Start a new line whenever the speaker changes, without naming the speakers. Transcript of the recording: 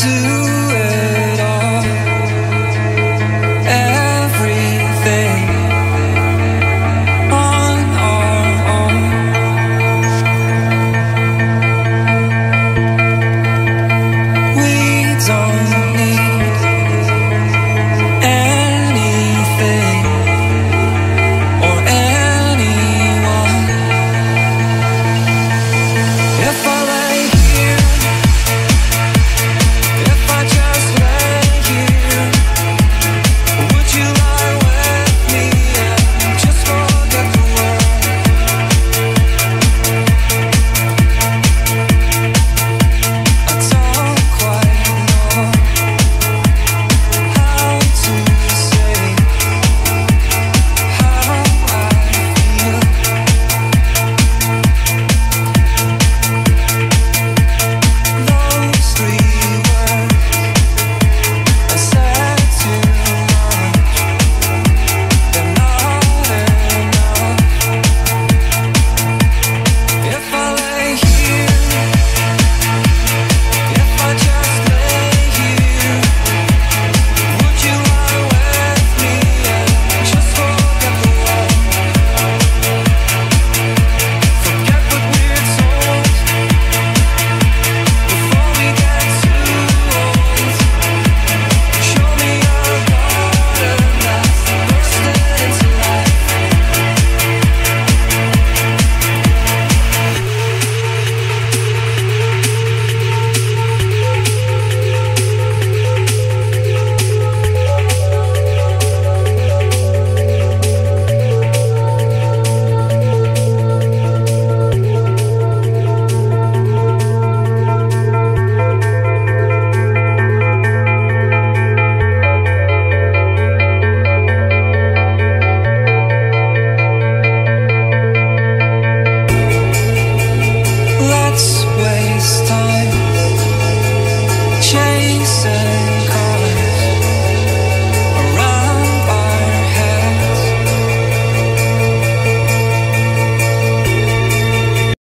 do